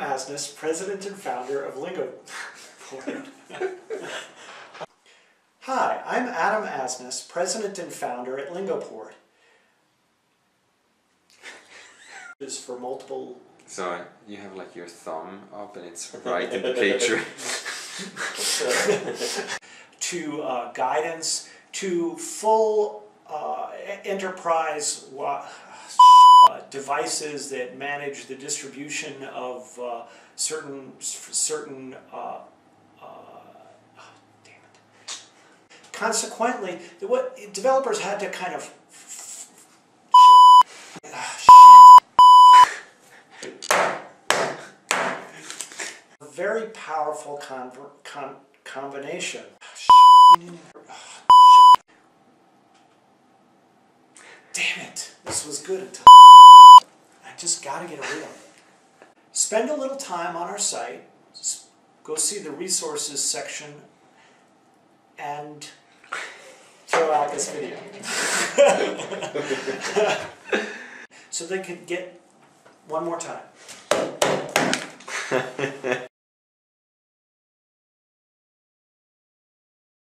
Asnes, president and founder of Lingo. Hi, I'm Adam Asnes, president and founder at Lingoport. Is for multiple So you have like your thumb up and it's right in the picture. to uh, guidance to full uh, enterprise wa- uh, devices that manage the distribution of uh, certain certain uh, uh, oh, damn it. consequently what developers had to kind of a very powerful conver- con- combination. Damn it! This was good until Just gotta get a reel. Spend a little time on our site. Go see the resources section, and throw out this video. so they could get one more time.